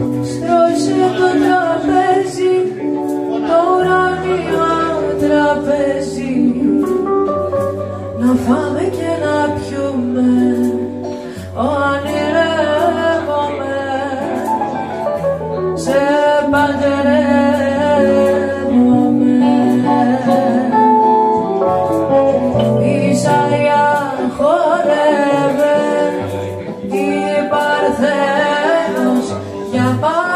Στρώσε το τραπέζι, το ουράνιο τραπέζι Να φάμε και να πιούμε. Grandpa.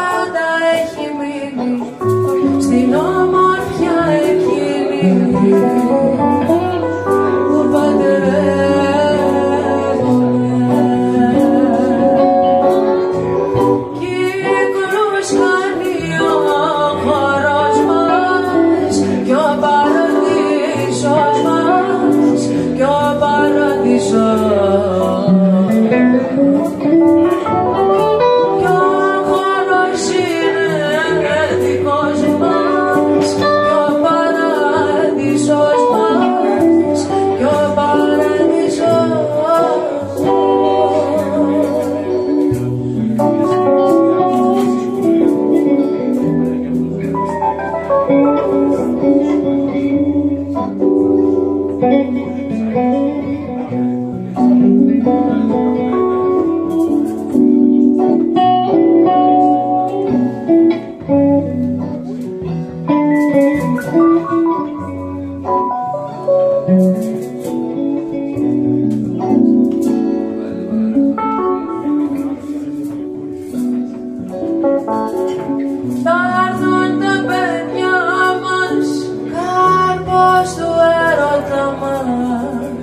τα μας.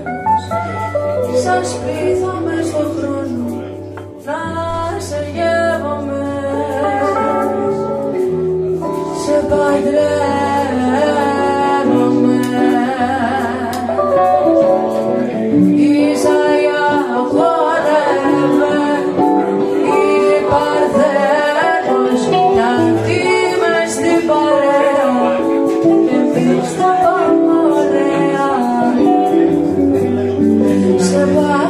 Σαν σπίθα μες στον χρόνο να σε γεύομαι Σε παντρεύω why.